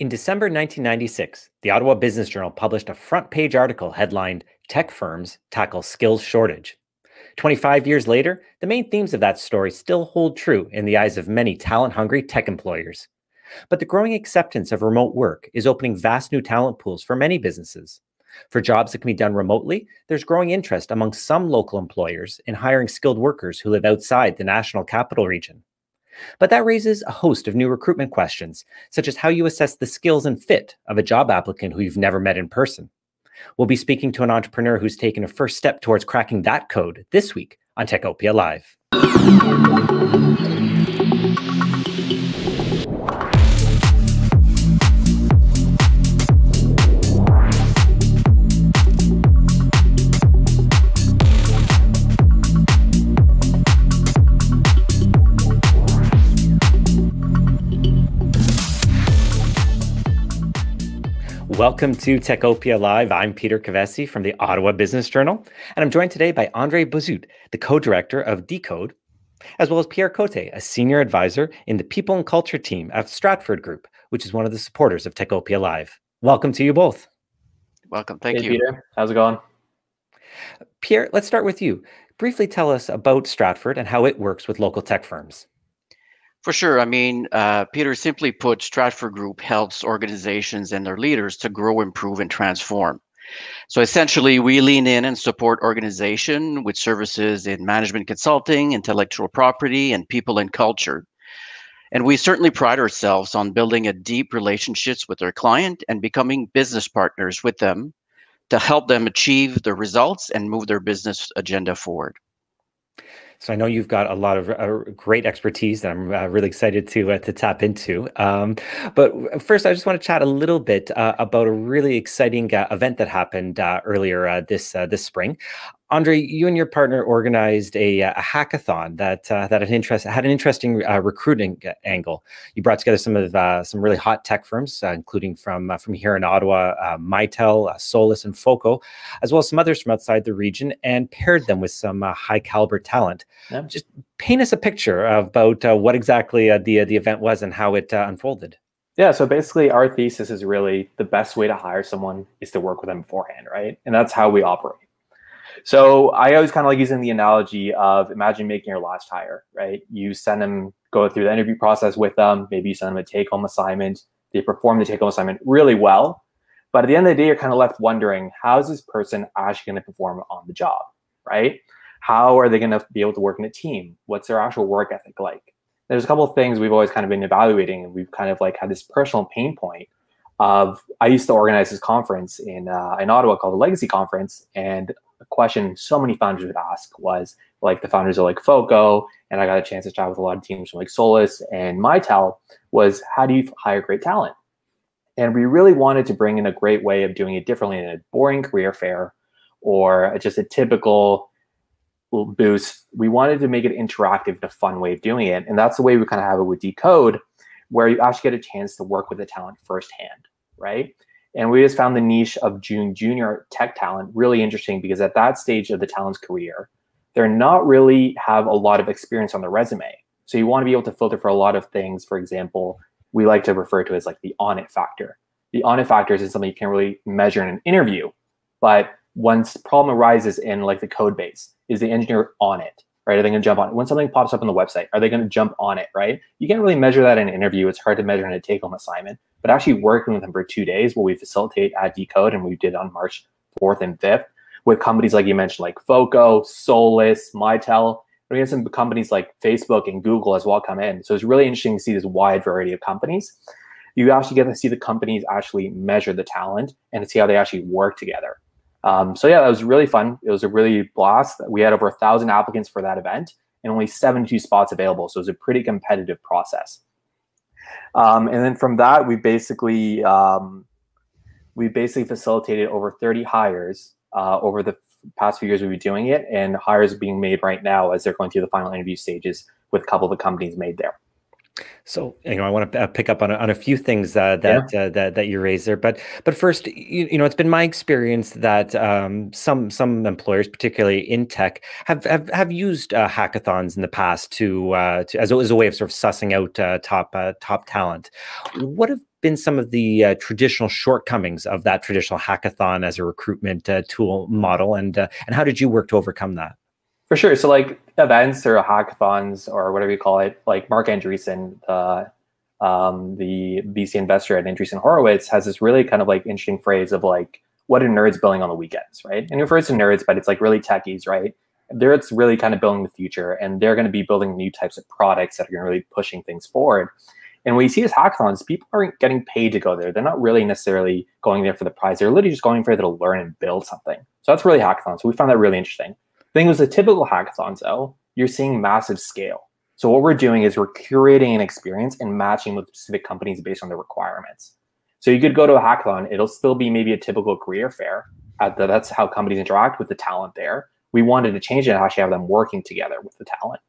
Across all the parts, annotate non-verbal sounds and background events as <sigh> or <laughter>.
In December 1996, the Ottawa Business Journal published a front page article headlined Tech Firms Tackle Skills Shortage. 25 years later, the main themes of that story still hold true in the eyes of many talent hungry tech employers. But the growing acceptance of remote work is opening vast new talent pools for many businesses. For jobs that can be done remotely, there's growing interest among some local employers in hiring skilled workers who live outside the national capital region. But that raises a host of new recruitment questions, such as how you assess the skills and fit of a job applicant who you've never met in person. We'll be speaking to an entrepreneur who's taken a first step towards cracking that code this week on Techopia Live. Welcome to Techopia Live. I'm Peter Kovessy from the Ottawa Business Journal, and I'm joined today by Andre Bozout, the co-director of Decode, as well as Pierre Cote, a senior advisor in the People and Culture team at Stratford Group, which is one of the supporters of Techopia Live. Welcome to you both. Welcome. Thank hey, you. Peter. How's it going? Pierre, let's start with you. Briefly tell us about Stratford and how it works with local tech firms. For sure. I mean, uh, Peter, simply put, Stratford Group helps organizations and their leaders to grow, improve, and transform. So essentially, we lean in and support organization with services in management consulting, intellectual property, and people and culture. And we certainly pride ourselves on building a deep relationships with our client and becoming business partners with them to help them achieve the results and move their business agenda forward. So I know you've got a lot of uh, great expertise that I'm uh, really excited to uh, to tap into. Um, but first, I just want to chat a little bit uh, about a really exciting uh, event that happened uh, earlier this this spring. Andre, you and your partner organized a, a hackathon that uh, that had, interest, had an interesting uh, recruiting angle. You brought together some of uh, some really hot tech firms, uh, including from uh, from here in Ottawa, uh, Mitel, Solace, and Foco, as well as some others from outside the region, and paired them with some high caliber talent. Yeah. Just paint us a picture about what exactly the the event was and how it unfolded. Yeah, so basically, our thesis is really the best way to hire someone is to work with them beforehand, right? And that's how we operate. So I always kind of like using the analogy of imagine making your last hire, right? You send them, go through the interview process with them. Maybe you send them a take home assignment. They perform the take home assignment really well. But at the end of the day, you're kind of left wondering how is this person actually going to perform on the job, right? How are they going to be able to work in a team? What's their actual work ethic like? There's a couple of things we've always kind of been evaluating, and we've kind of like had this personal pain point of I used to organize this conference in uh, in Ottawa called the Legacy Conference, and question so many founders would ask was like the founders of like Foco, and I got a chance to chat with a lot of teams from like Solace and Mitel was how do you hire great talent? And we really wanted to bring in a great way of doing it differently in a boring career fair or just a typical boost. We wanted to make it interactive and a fun way of doing it. And that's the way we kind of have it with Decode, where you actually get a chance to work with the talent firsthand, right? And we just found the niche of June junior tech talent really interesting because at that stage of the talent's career, they're not really have a lot of experience on their resume. So you want to be able to filter for a lot of things. For example, we like to refer to as like the on it factor. The on it factor is something you can't really measure in an interview, but once problem arises in like the code base, is the engineer on it? right? Are they going to jump on it? When something pops up on the website, are they going to jump on it, right? You can't really measure that in an interview. It's hard to measure in a take home assignment. But actually working with them for two days, where we facilitate at Decode, and we did on March 4th and 5th, with companies like you mentioned, like Foco, Solace, Mitel. We had some companies like Facebook and Google as well come in. So it's really interesting to see this wide variety of companies. You actually get to see the companies actually measure the talent and see how they actually work together. Um, so yeah, that was really fun. It was a really blast. We had over a thousand applicants for that event and only 72 spots available. So it was a pretty competitive process. Um, and then from that, we basically um, we basically facilitated over 30 hires uh, over the past few years we've been doing it, and hires being made right now as they're going through the final interview stages with a couple of the companies made there. So you know, I want to uh, pick up on a, on a few things uh, that yeah. uh, that that you raised there, but but first, you, you know, it's been my experience that um, some some employers, particularly in tech, have have, have used uh, hackathons in the past to, uh, to as, a, as a way of sort of sussing out uh, top top talent. What have been some of the traditional shortcomings of that traditional hackathon as a recruitment tool model, and and how did you work to overcome that? For sure. So like events or hackathons or whatever you call it, like Marc Andreessen, the um, the VC investor at Andreessen Horowitz, has this really kind of like interesting phrase of like, what are nerds building on the weekends, right? And he refers to nerds, but it's like really techies, right? They're it's really kind of building the future, and they're going to be building new types of products that are going to really pushing things forward. And when you see as hackathons, people aren't getting paid to go there. They're not really necessarily going there for the prize. They're literally just going there to learn and build something. So that's really hackathons. So we found that really interesting thing was the typical hackathons, though, you're seeing massive scale. So what we're doing is we're curating an experience and matching with specific companies based on their requirements. So you could go to a hackathon, it'll still be maybe a typical career fair. The, that's how companies interact with the talent there. We wanted to change it and actually have them working together with the talent.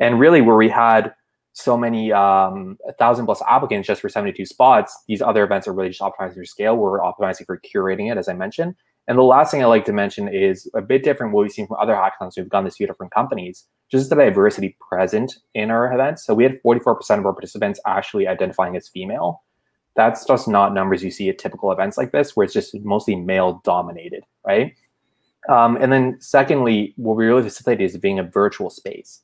And really where we had so many um, a thousand plus applicants just for 72 spots, these other events are really just optimizing for scale. We're optimizing for curating it, as I mentioned. And the last thing I like to mention is a bit different what we've seen from other hackathons. We've gone to few different companies, just the diversity present in our events. So we had 44% of our participants actually identifying as female. That's just not numbers you see at typical events like this, where it's just mostly male dominated, right? Um, and then secondly, what we really facilitate is being a virtual space.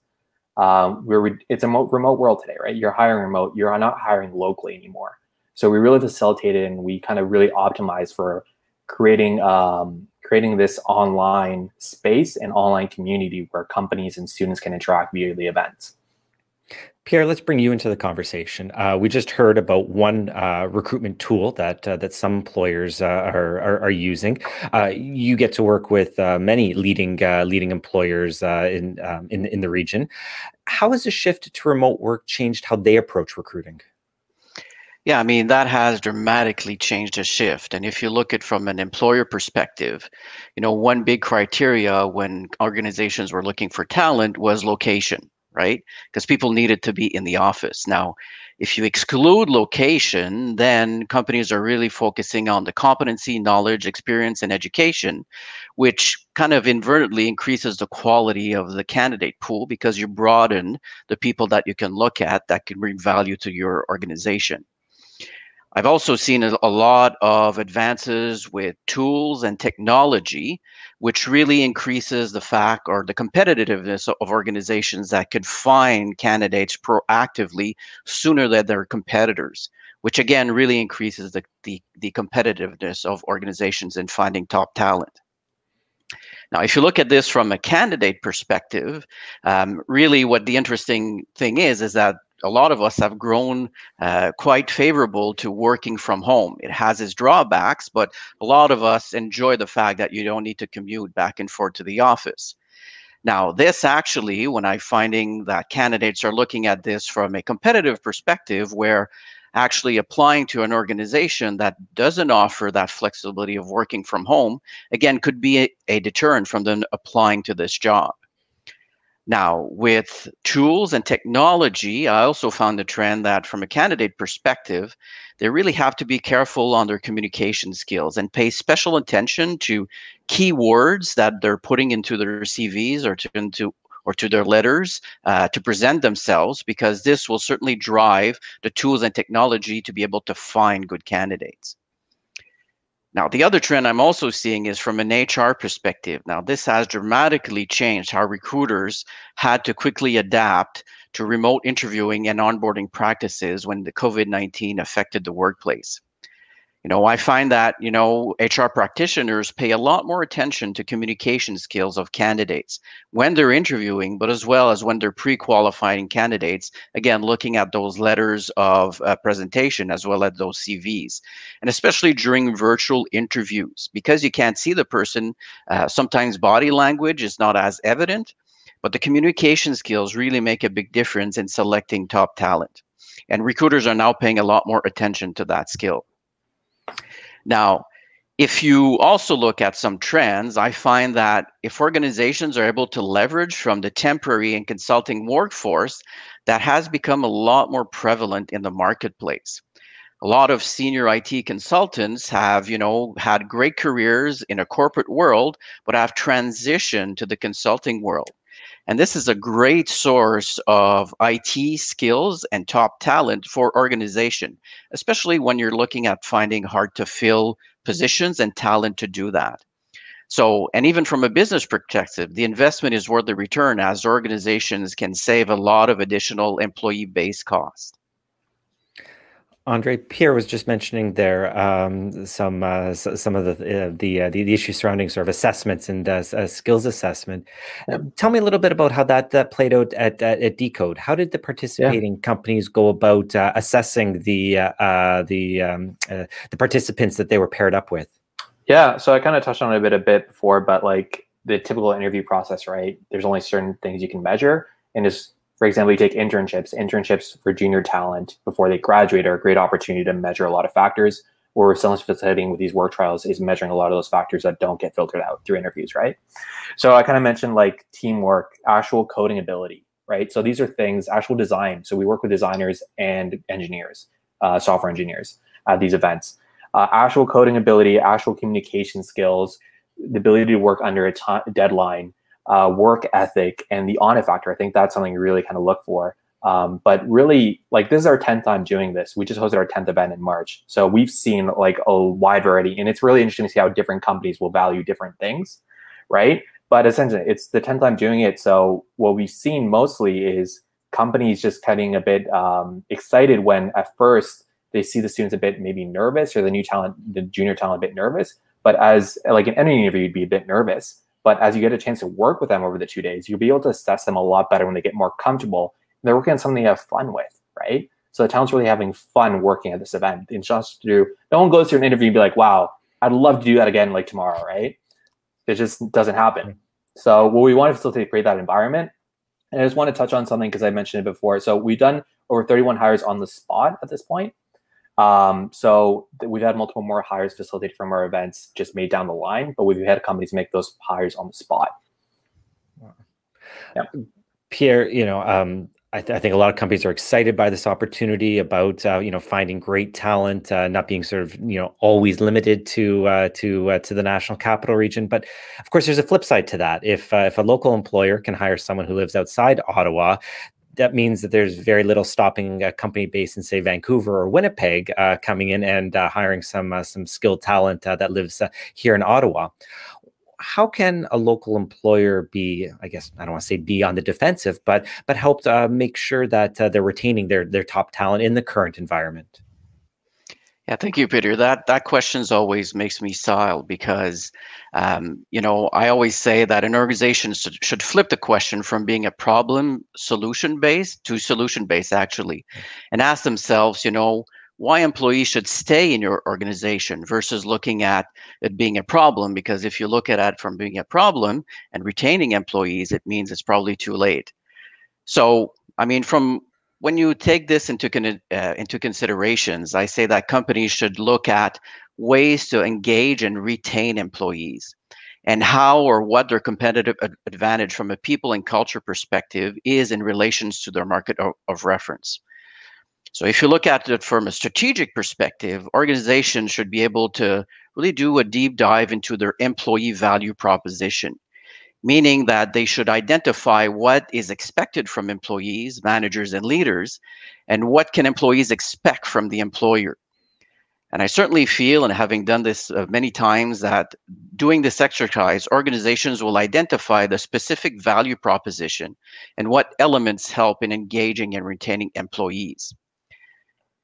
Um, where it's a remote world today, right? You're hiring remote, you're not hiring locally anymore. So we really facilitated and we kind of really optimize for creating um, creating this online space and online community where companies and students can interact via the events. Pierre, let's bring you into the conversation. Uh, we just heard about one uh, recruitment tool that uh, that some employers uh, are, are, are using. Uh, you get to work with uh, many leading leading employers in, um, in in the region. How has the shift to remote work changed how they approach recruiting? Yeah, I mean, that has dramatically changed a shift. And if you look at from an employer perspective, you know, one big criteria when organizations were looking for talent was location, right? Because people needed to be in the office. Now, if you exclude location, then companies are really focusing on the competency, knowledge, experience, and education, which kind of inadvertently increases the quality of the candidate pool because you broaden the people that you can look at that can bring value to your organization. I've also seen a, lot of advances with tools and technology, which really increases the fact or the competitiveness of organizations that could find candidates proactively sooner than their competitors, which again really increases the, the, the competitiveness of organizations in finding top talent. Now, if you look at this from a candidate perspective, um, really what the interesting thing is, is that a lot of us have grown uh, quite favorable to working from home. It has its drawbacks, but a lot of us enjoy the fact that you don't need to commute back and forth to the office. Now, this actually, when I'm finding that candidates are looking at this from a competitive perspective, where actually applying to an organization that doesn't offer that flexibility of working from home, again, could be a, a deterrent from them applying to this job. Now, with tools and technology, I also found the trend that from a candidate perspective, they really have to be careful on their communication skills and pay special attention to keywords that they're putting into their CVs or to into or to their letters uh, to present themselves, because this will certainly drive the tools and technology to be able to find good candidates. Now, the other trend I'm also seeing is from an HR perspective. Now, this has dramatically changed how recruiters had to quickly adapt to remote interviewing and onboarding practices when the COVID 19 affected the workplace you know i find that you know hr practitioners pay a lot more attention to communication skills of candidates when they're interviewing but as well as when they're pre-qualifying candidates again looking at those letters of uh, presentation as well as those cvs and especially during virtual interviews because you can't see the person uh, sometimes body language is not as evident but the communication skills really make a big difference in selecting top talent. And recruiters are now paying a lot more attention to that skill now, if you also look at some trends, I find that if organizations are able to leverage from the temporary and consulting workforce that has become a lot more prevalent in the marketplace. A lot of senior IT consultants have, you know, had great careers in a corporate world, but have transitioned to the consulting world. And this is a great source of IT skills and top talent for organization, especially when you're looking at finding hard to fill positions and talent to do that. So, and even from a business perspective, the investment is worth the return as organizations can save a lot of additional employee base cost. Andre Pierre was just mentioning there um, some uh, some of the uh, the, uh, the, issues surrounding sort of assessments and uh, uh, skills assessment. Um, tell me a little bit about how that that played out at at, at Decode. How did the participating yeah. companies go about uh, assessing the the um, the participants that they were paired up with? Yeah, so I kind of touched on it a bit a bit before, but like the typical interview process, right? There's only certain things you can measure, and just for example, you take internships. Internships for junior talent before they graduate are a great opportunity to measure a lot of factors. Or someone's facilitating with these work trials is measuring a lot of those factors that don't get filtered out through interviews, right? So I kind of mentioned like teamwork, actual coding ability, right? So these are things, actual design. So we work with designers and engineers, uh, software engineers at these events. Uh, actual coding ability, actual communication skills, the ability to work under a deadline, uh, work ethic and the on it factor. I think that's something you really kind of look for. Um, but really, like this is our 10th time doing this. We just hosted our 10th event in March. So we've seen like a wide variety, and it's really interesting to see how different companies will value different things, right? But essentially, it's the 10th time doing it. So what we've seen mostly is companies just getting a bit um, excited when at first they see the students a bit maybe nervous or the new talent, the junior talent a bit nervous. But as like in any interview, you'd be a bit nervous. But as you get a chance to work with them over the two days, you'll be able to assess them a lot better when they get more comfortable. And they're working on something they have fun with, right? So the talent's really having fun working at this event. It's just do, no one goes through an interview and be like, wow, I'd love to do that again like tomorrow, right? It just doesn't happen. Mm-hmm. So what we want to facilitate create that environment. And I just want to touch on something because I mentioned it before. So we've done over 31 hires on the spot at this point. Um, so we've had multiple more hires facilitated from our events just made down the line, but we've had companies make those hires on the spot. Yeah. Pierre, you know, um, I, th- I, think a lot of companies are excited by this opportunity about uh, you know finding great talent, uh, not being sort of you know always limited to uh, to uh, to the national capital region. But of course, there's a flip side to that. If uh, if a local employer can hire someone who lives outside Ottawa, that means that there's very little stopping a company based in say Vancouver or Winnipeg uh, coming in and uh, hiring some uh, some skilled talent uh, that lives uh, here in Ottawa. How can a local employer be? I guess I don't want to say be on the defensive, but but help uh, make sure that they're retaining their their top talent in the current environment. Yeah, thank you, Peter. That that questions always makes me smile because, um, you know, I always say that an organization should, should flip the question from being a problem solution based to solution based actually, and ask themselves, you know, why employees should stay in your organization versus looking at it being a problem. Because if you look at it from being a problem and retaining employees, it means it's probably too late. So, I mean, from when you take this into uh, into considerations, I say that companies should look at ways to engage and retain employees and how or what their competitive advantage from a people and culture perspective is in relations to their market of, of reference. So if you look at it from a strategic perspective, organizations should be able to really do a deep dive into their employee value proposition meaning that they should identify what is expected from employees, managers, and leaders, and what can employees expect from the employer. And I certainly feel, and having done this uh, many times, that doing this exercise, organizations will identify the specific value proposition and what elements help in engaging and retaining employees.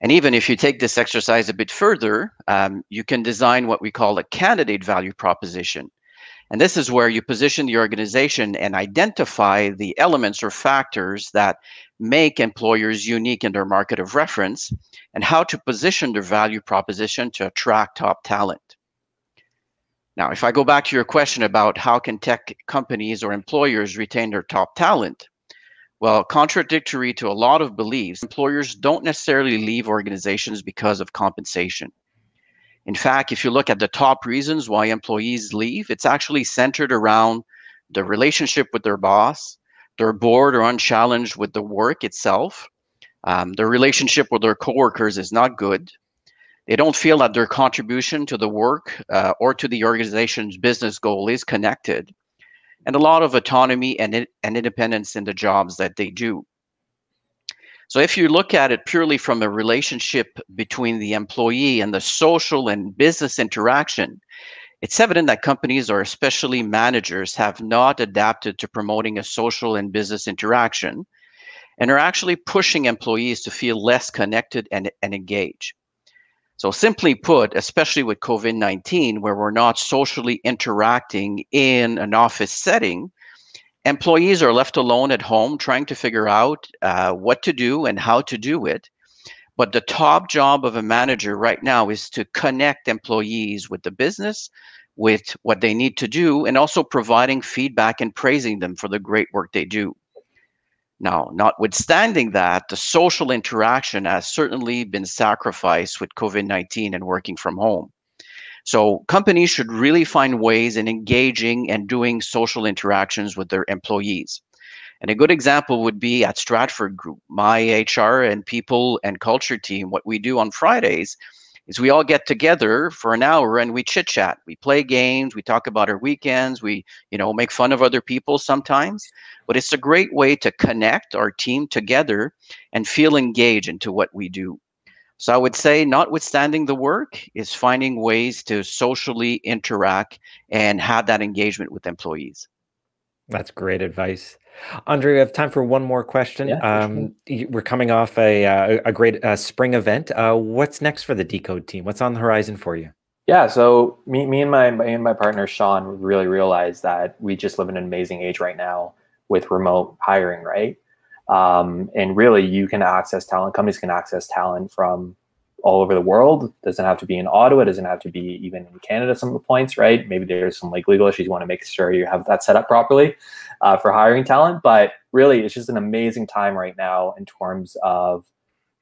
And even if you take this exercise a bit further, um, you can design what we call a candidate value proposition, and this is where you position the organization and identify the elements or factors that make employers unique in their market of reference and how to position their value proposition to attract top talent. Now, if I go back to your question about how can tech companies or employers retain their top talent, well, contradictory to a lot of beliefs, employers don't necessarily leave organizations because of compensation. In fact, if you look at the top reasons why employees leave, it's actually centered around the relationship with their boss, they're bored or unchallenged with the work itself. Um, their relationship with their coworkers is not good. They don't feel that their contribution to the work uh, or to the organization's business goal is connected, and a lot of autonomy and, and independence in the jobs that they do. So, if you look at it purely from a relationship between the employee and the social and business interaction, it's evident that companies, or especially managers, have not adapted to promoting a social and business interaction and are actually pushing employees to feel less connected and, and engaged. So, simply put, especially with COVID 19, where we're not socially interacting in an office setting, employees are left alone at home trying to figure out uh, what to do and how to do it. But the top job of a manager right now is to connect employees with the business, with what they need to do, and also providing feedback and praising them for the great work they do. Now, notwithstanding that, the social interaction has certainly been sacrificed with COVID 19 and working from home. So, companies should really find ways in engaging and doing social interactions with their employees. And a good example would be at Stratford Group, my HR and people and culture team. What we do on Fridays is we all get together for an hour and we chit chat. We play games, we talk about our weekends, we, you know, make fun of other people sometimes. But it's a great way to connect our team together and feel engaged into what we do. So I would say, notwithstanding the work, is finding ways to socially interact and have that engagement with employees. That's great advice. Andre, we have time for one more question. Yeah, um, sure. We're coming off a, uh, a great uh, spring event. Uh, what's next for the Decode team? What's on the horizon for you? Yeah, so me, me and my, me and my partner Sean really realized that we just live in an amazing age right now with remote hiring, right? Um, and really, you can access talent. Companies can access talent from all over the world. Doesn't have to be in Ottawa. Doesn't have to be even in Canada. Some of the points, right? Maybe there's some like legal issues. You want to make sure you have that set up properly uh, for hiring talent. But really, it's just an amazing time right now in terms of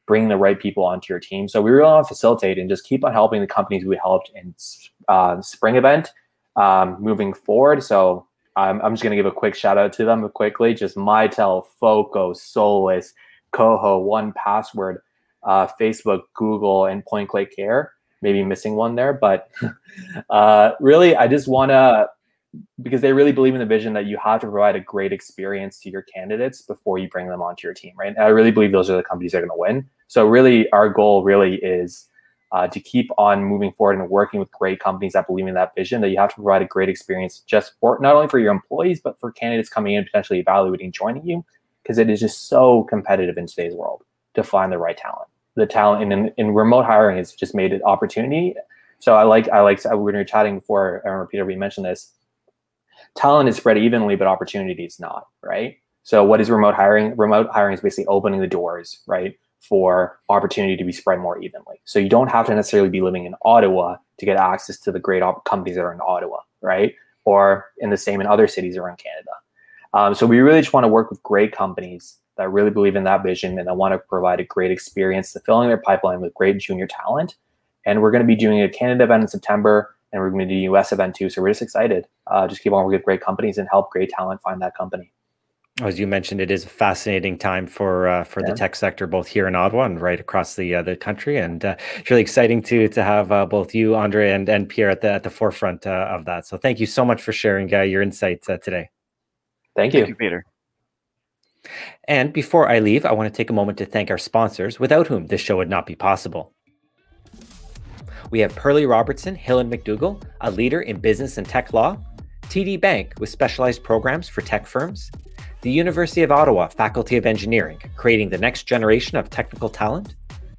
bringing the right people onto your team. So we really want to facilitate and just keep on helping the companies we helped in uh, spring event um, moving forward. So I'm, I'm just going to give a quick shout out to them quickly. Just Mitel, Foco, Solace, Coho, One Password uh, Facebook, Google, and Point Click Care. Maybe missing one there, but <laughs> uh, really, I just want to because they really believe in the vision that you have to provide a great experience to your candidates before you bring them onto your team, right? And I really believe those are the companies that are going to win. So really, our goal really is uh, to keep on moving forward and working with great companies that believe in that vision. That you have to provide a great experience just for not only for your employees but for candidates coming in potentially evaluating joining you, because it is just so competitive in today's world to find the right talent the talent in, in remote hiring has just made it opportunity. So I like I like when we were chatting before, I remember Peter, we mentioned this. Talent is spread evenly, but opportunity is not, right? So what is remote hiring? Remote hiring is basically opening the doors, right, for opportunity to be spread more evenly. So you don't have to necessarily be living in Ottawa to get access to the great companies that are in Ottawa, right? Or in the same in other cities around Canada. Um, so we really just want to work with great companies that really believe in that vision and that want to provide a great experience to filling their pipeline with great junior talent. And we're going to be doing a Canada event in September, and we're going to do a US event too. So we're just excited. Uh, just keep on working with great companies and help great talent find that company. As you mentioned, it is a fascinating time for uh, for yeah. the tech sector, both here in Ottawa and right across the uh, the country. And uh, it's really exciting to to have uh, both you, Andre, and and Pierre at the at the forefront uh, of that. So thank you so much for sharing uh, your insights today. Thank you, thank you Peter. And before I leave, I want to take a moment to thank our sponsors, without whom this show would not be possible. We have Perley Robertson, Hill and McDougall, a leader in business and tech law, TD Bank with specialized programs for tech firms, the University of Ottawa Faculty of Engineering, creating the next generation of technical talent,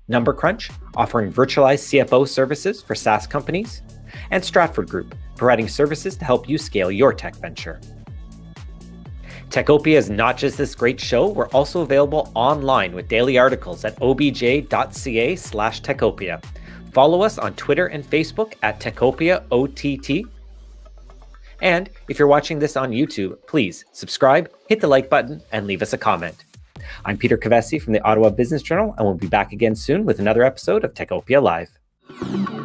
Number Crunch, offering virtualized CFO services for SaaS companies, and Stratford Group, providing services to help you scale your tech venture. Techopia is not just this great show, we're also available online with daily articles at obj.ca slash techopia. Follow us on Twitter and Facebook at Techopia OTT. And if you're watching this on YouTube, please subscribe, hit the like button, and leave us a comment. I'm Peter Kovessy from the Ottawa Business Journal, and we'll be back again soon with another episode of Techopia Live.